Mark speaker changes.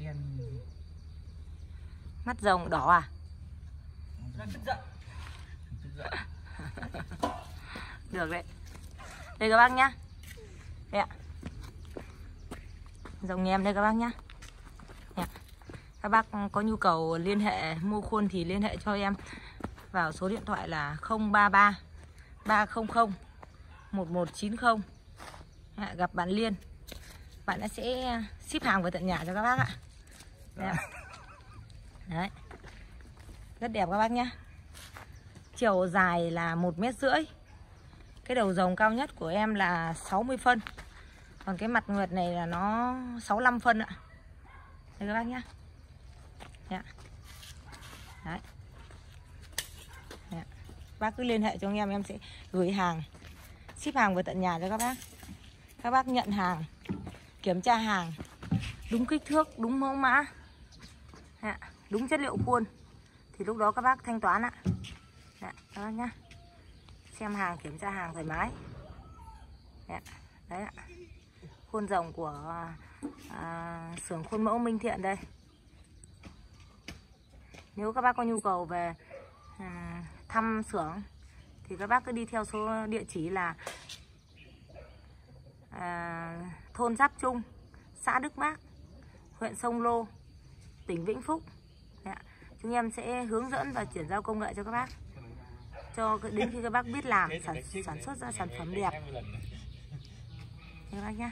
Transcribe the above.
Speaker 1: đen
Speaker 2: mắt rồng đỏ à?
Speaker 1: Tức giận.
Speaker 2: Được đấy. Đây các bác nhá. Đây ạ. Rồng em đây các bác nhá. Đây ạ. các bác có nhu cầu liên hệ mua khuôn thì liên hệ cho em vào số điện thoại là 033 300 1190 Ạ, gặp bạn Liên bạn đã sẽ à, ship hàng về tận nhà cho các bác ạ. Ạ. đấy. Rất đẹp các bác nhé, chiều dài là một mét rưỡi. Cái đầu rồng cao nhất của em là 60 phân. Còn cái mặt nguyệt này là nó 65 phân ạ. Đây các bác nhá. Dạ. Đấy. Đấy. Đấy. bác cứ liên hệ cho em em sẽ gửi hàng ship hàng về tận nhà cho các bác. Các bác nhận hàng kiểm tra hàng. Đúng kích thước đúng mẫu mã. Dạ, đúng chất liệu khuôn. Thì lúc đó các bác thanh toán ạ. Đấy, các bác nhá. Xem hàng kiểm tra hàng thoải mái. Đấy, ạ. đấy ạ. Khuôn rồng của à, xưởng khuôn mẫu Minh Thiện đây. Nếu các bác có nhu cầu về à, thăm xưởng thì các bác cứ đi theo số địa chỉ là à, thôn Giáp Trung xã Đức Mác huyện Sông Lô tỉnh Vĩnh Phúc. Đấy chúng em sẽ hướng dẫn và chuyển giao công nghệ cho các bác. Cho đến khi các bác biết làm sản, sản xuất ra sản phẩm đẹp. Các bác nhé